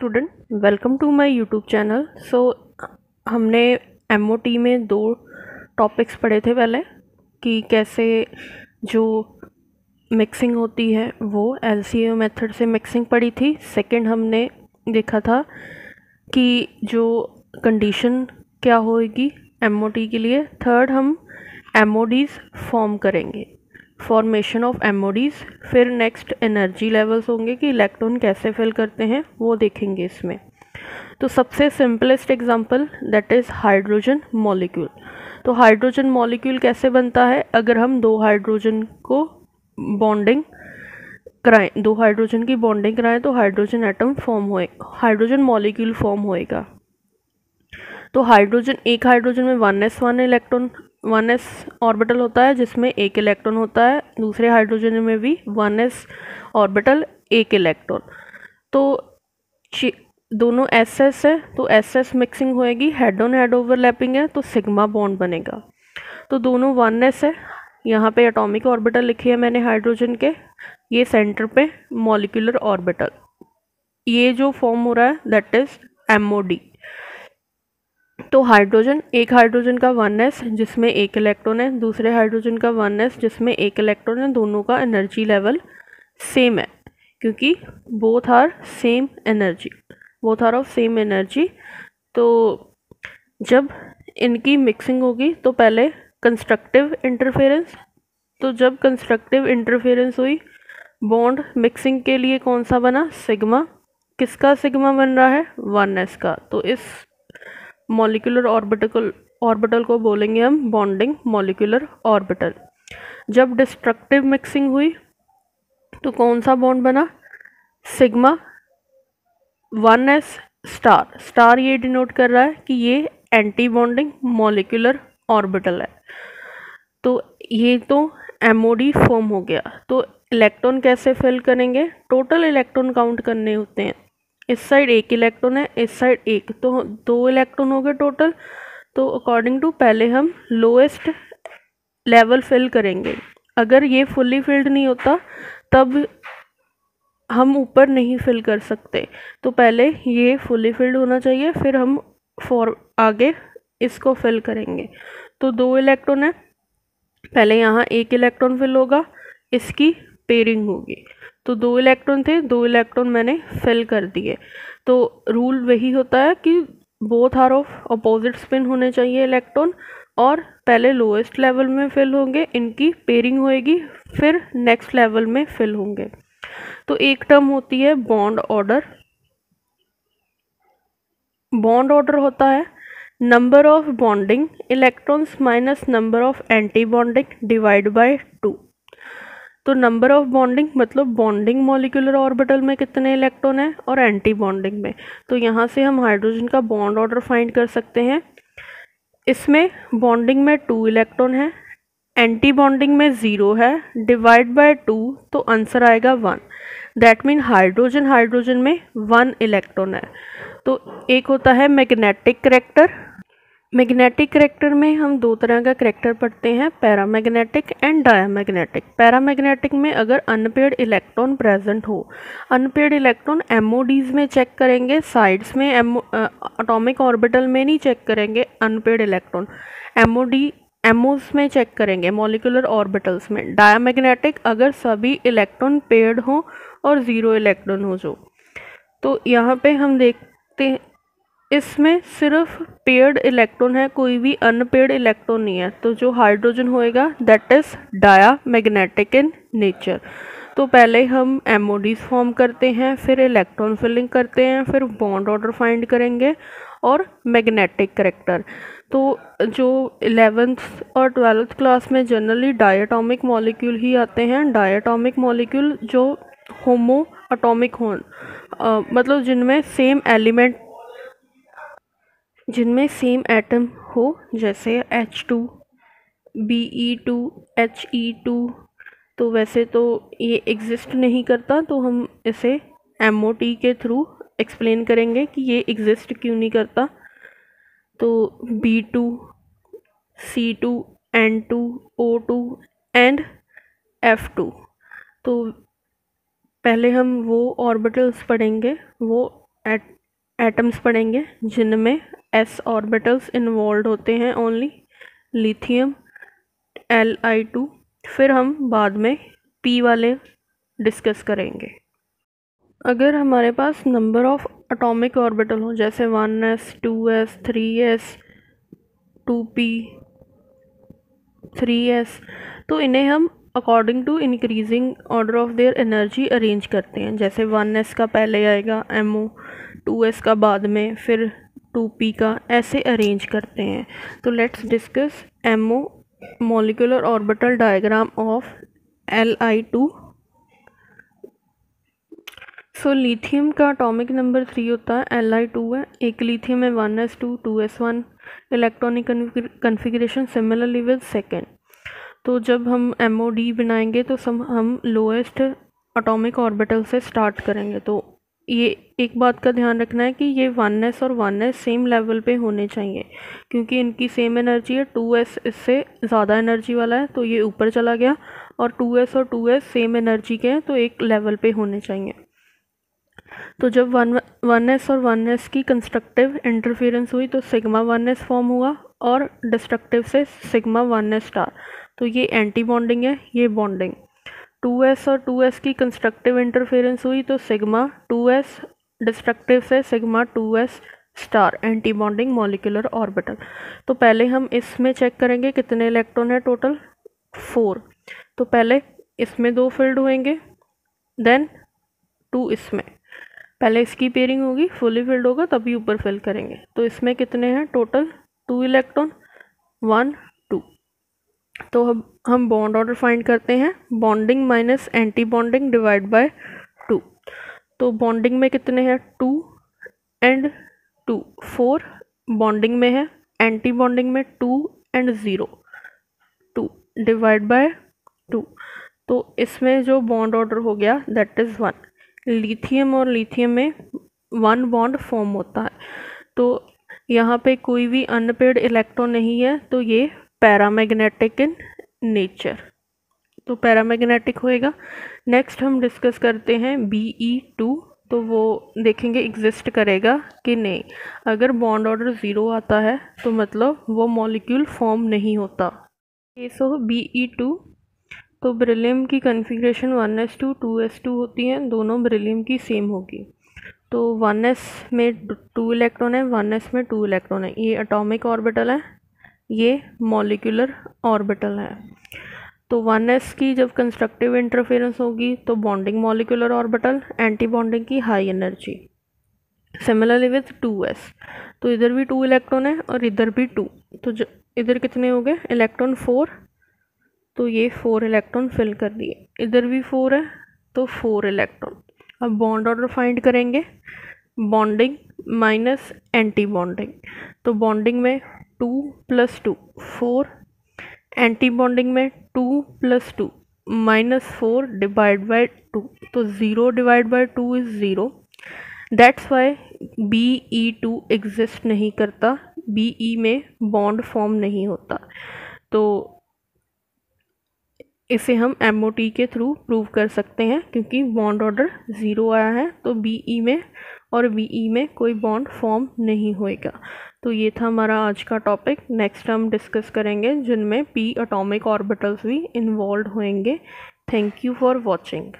Student welcome to my YouTube channel so हमने MOT में दो टॉपिक्स पढ़े थे पहले, कि कैसे जो मिक्सिंग होती है, वो एल मेथड से मिक्सिंग पड़ी थी। सेकंड हमने देखा था कि जो कंडीशन क्या होएगी एम के लिए। थर्ड हम एम फॉर्म करेंगे। फॉर्मेशन ऑफ़ एमओडीज फिर नेक्स्ट एनर्जी लेवल्स होंगे कि इलेक्ट्रॉन कैसे फिल करते हैं, वो देखेंगे इसमें। तो सबसे simplest example that is hydrogen molecule तो हाइड्रोजन मॉलिक्यूल कैसे बनता है? अगर हम दो हाइड्रोजन को बॉन्डिंग कराएँ, दो हाइड्रोजन की बॉन्डिंग कराएँ तो हाइड्रोजन एटम फॉर्म होए हाइड्रोजन मॉलिक्यूल फॉर्म होएगा। तो हाइड्रोजन एक हाइड्रोजन में one S one electron one S orbital होता है, जिसमें एक इलेक्ट्रॉन होता है, दूसरे हाइड्रोजन में भी वन एस ऑर्बिटल एक इलेक्ट्रॉन तो दोनों एस एस है तो एस एस मिक्सिंग होएगी हेड ऑन हेड ओवरलैपिंग है तो सिग्मा बॉन्ड बनेगा. तो दोनों वन एस है, यहाँ पे एटॉमिक ऑर्बिटल लिखे है मैंने हाइड्रोजन के, ये सेंटर पे मॉलिकुलर ऑर्बिटल ये जो फॉर्म हो रहा है दैट इज़ एमओडी तो हाइड्रोजन एक हाइड्रोजन का वन एस जिसमें एक इलेक्ट्रॉन है, दूसरे हाइड्रोजन का वन एस जिसमें एक इलेक्ट्रॉन है, दोनों का एनर्जी लेवल सेम है, क्योंकि both are same energy both are of same energy तो जब इनकी मिक्सिंग होगी तो पहले कंस्ट्रक्टिव इंटरफेरेंस तो जब कंस्ट्रक्टिव इंटरफेरेंस हुई बॉन्ड मिक्सिंग के लिए कौन सा बना? सिग्मा किसका सिग्मा बन रहा है? वन एस का. तो इस मॉलिकुलर ऑर्बिटल ऑर्बिटल को बोलेंगे हम बॉन्डिंग मॉलिकुलर ऑर्बिटल जब डिस्ट्रक्टिव मिक्सिंग हुई तो कौन सा बॉन्ड बना? Sigma one S star star ये डिनोट कर रहा है कि ये एंटी बॉन्डिंग मॉलिकुलर ऑर्बिटल है. तो ये तो एमओडी फॉर्म हो गया. तो इलेक्ट्रॉन कैसे फिल करेंगे? टोटल इलेक्ट्रॉन काउंट करने होते हैं. इस साइड एक इलेक्ट्रॉन है, इस साइड एक। तो दो इलेक्ट्रॉन हो गए टोटल। तो अकॉर्डिंग टू पहले हम लोएस्ट लेवल फिल करेंगे। अगर ये फुल्ली फिल्ड नहीं होता, तब हम ऊपर नहीं फिल कर सकते। तो पहले ये फुली फिल्ड होना चाहिए, फिर हम फॉर आगे इसको फिल करेंगे। तो दो इलेक्ट्रॉन है। पहले यहाँ एक इलेक्ट्रॉन फिल होगा, इसकी पेयरिंग होगी। तो दो इलेक्ट्रॉन थे, दो इलेक्ट्रॉन मैंने फिल कर दिए। तो रूल वही होता है कि both are of opposite spin होने चाहिए इलेक्ट्रॉन और पहले लोएस्ट लेवल में फिल होंगे, इनकी पेयरिंग होएगी, फिर नेक्स्ट लेवल में फिल होंगे। तो एक टर्म होती है बॉन्ड ऑर्डर बॉन्ड ऑर्डर होता है number of bonding electrons minus number of anti bonding divide by two तो नंबर ऑफ़ बॉन्डिंग मतलब बॉन्डिंग मॉलिकुलर ऑर्बिटल में कितने इलेक्ट्रॉन है और एंटी बॉन्डिंग में। तो यहाँ से हम हाइड्रोजन का बॉन्ड ऑर्डर फाइंड कर सकते हैं। इसमें बॉन्डिंग में टू इलेक्ट्रॉन है एंटी बॉन्डिंग में ज़ीरो है डिवाइड बाय टू तो आंसर आएगा one that mean hydrogen hydrogen में वन इलेक्ट्रॉन है। तो एक होता है मैग्नेटिक करेक्टर मैग्नेटिक करेक्टर में हम दो तरह का करेक्टर पढ़ते हैं पैरामैग्नेटिक एंड डायामैग्नेटिक पैरामैग्नेटिक में अगर अनपेड इलेक्ट्रॉन प्रेजेंट हो अनपेड इलेक्ट्रॉन एमओडीज में चेक करेंगे साइड्स में एमओ अटोमिक ऑर्बिटल में नहीं चेक करेंगे अनपेड इलेक्ट्रॉन एमओडी एमओस में चेक करेंगे मॉलिकुलर ऑर्बिटल्स में. डायामैग्नेटिक अगर सभी इलेक्ट्रॉन पेड हो और ज़ीरो इलेक्ट्रॉन हो जो तो यहाँ पे हम देखते इसमें सिर्फ़ पेड इलेक्ट्रॉन है, कोई भी अनपेड इलेक्ट्रॉन नहीं है। तो जो हाइड्रोजन होएगा that is diamagnetic in nature तो पहले हम एमओडीज फॉर्म करते हैं, फिर इलेक्ट्रॉन फिलिंग करते हैं, फिर बॉन्ड ऑर्डर फाइंड करेंगे और मैग्नेटिक करेक्टर तो जो इलेवेंथ और ट्वेल्थ क्लास में जनरली डायटोमिक मॉलिक्यूल ही आते हैं। डायटोमिक मॉलिक्यूल जो होमो अटोमिक हो मतलब जिनमें सेम एलिमेंट जिनमें सेम एटम हो, जैसे H two B E two H E two तो वैसे तो ये एग्ज़िस्ट नहीं करता तो हम इसे एम ओ टी के थ्रू एक्सप्लेन करेंगे कि ये एग्ज़िस्ट क्यों नहीं करता। तो B two C two N two O two and F two तो पहले हम वो ऑर्बिटल्स पढ़ेंगे, वो एट एटम्स पढ़ेंगे, जिनमें एस ऑर्बिटल्स इन्वॉल्व होते हैं only lithium L I two फिर हम बाद में पी वाले डिस्कस करेंगे। अगर हमारे पास नंबर ऑफ़ अटोमिक ऑर्बिटल हो, जैसे one S two S three S two P three S तो इन्हें हम according to increasing order of their energy arrange करते हैं। जैसे वन एस का पहले आएगा एम ओ टू एस का बाद में, फिर टू पी का ऐसे अरेंज करते हैं। तो let's discuss M O molecular orbital diagram of L I two so lithium का अटोमिक नंबर थ्री होता है एल आई टू है। एक लिथियम है one S two two S one electronic configuration similarly with second तो जब हम M O D बनाएँगे तो सम हम लोएस्ट अटोमिक ऑर्बिटल से स्टार्ट करेंगे। तो ये एक बात का ध्यान रखना है कि ये वन एस और वन एस सेम लेवल पे होने चाहिए, क्योंकि इनकी सेम एनर्जी है टू एस इससे ज़्यादा एनर्जी वाला है तो ये ऊपर चला गया और टू एस और टू एस सेम एनर्जी के हैं तो एक लेवल पे होने चाहिए। तो जब वन वन एस और वन एस की कंस्ट्रक्टिव इंटरफेरेंस हुई तो सिग्मा वन एस फॉर्म हुआ और डिस्ट्रक्टिव से सिग्मा वन एस स्टार तो ये एंटी बॉन्डिंग है, ये बॉन्डिंग टू एस और टू एस की कंस्ट्रक्टिव इंटरफेरेंस हुई तो सिग्मा टू एस डिस्ट्रक्टिव से sigma two S star anti bonding molecular orbital तो पहले हम इसमें चेक करेंगे कितने इलेक्ट्रॉन है टोटल फोर. तो पहले इसमें दो फ़ील्ड होंगे देन टू इसमें. पहले इसकी पेयरिंग होगी फुली फिल्ड होगा, तभी ऊपर फिल करेंगे. तो इसमें कितने हैं टोटल टू इलेक्ट्रॉन वन तो अब हम बॉन्ड ऑर्डर फाइंड करते हैं. Bonding minus anti bonding divide by two तो बॉन्डिंग में कितने हैं? Two and two four bonding में है. एंटी बॉन्डिंग में two and zero two divide by two तो इसमें जो बॉन्ड ऑर्डर हो गया दैट इज़ वन लिथियम और लिथियम में वन बॉन्ड फॉर्म होता है. तो यहाँ पे कोई भी अनपेड इलेक्ट्रॉन नहीं है तो ये पैरामैग्नेटिक इन नेचर। तो पैरामैग्नेटिक होएगा। नेक्स्ट हम डिस्कस करते हैं बी ई टू तो वो देखेंगे एग्जिस्ट करेगा कि नहीं। अगर बॉन्ड ऑर्डर ज़ीरो आता है तो मतलब वो मॉलिक्यूल फॉर्म नहीं होता। Case of B E two तो ब्रिलियम की configuration one S two two S two होती हैं। दोनों ब्रिलियम की सेम होगी। तो वन एस में टू इलेक्ट्रॉन है वन एस में टू इलेक्ट्रॉन है। ये अटोमिक ऑर्बिटल है। ये मॉलिकुलर ऑर्बिटल है। तो वन एस की जब कंस्ट्रक्टिव इंटरफेरेंस होगी तो bonding molecular orbital anti bonding की high energy similarly with two S तो इधर भी टू इलेक्ट्रॉन है और इधर भी टू तो इधर कितने हो गए? इलेक्ट्रॉन फोर तो ये फोर इलेक्ट्रॉन फिल कर दिए। इधर भी फोर है तो फोर इलेक्ट्रॉन अब बॉन्ड ऑर्डर फाइंड करेंगे। बॉन्डिंग माइनस एंटी बॉन्डिंग तो बॉन्डिंग में two plus two, four, anti bonding में two plus two, minus four divide by two तो zero divide by two is zero. That's why B E two exist नहीं करता B ई में bond form नहीं होता। तो इसे हम एम ओ टी के थ्रू प्रूव कर सकते हैं, क्योंकि बॉन्ड ऑर्डर ज़ीरो आया है तो बी ई में और बी ई में कोई बॉन्ड फॉर्म नहीं होएगा। तो ये था हमारा आज का टॉपिक नेक्स्ट हम डिस्कस करेंगे जिनमें पी अटोमिक ऑर्बिटल्स भी इन्वॉल्व होंगे थैंक यू फॉर वॉचिंग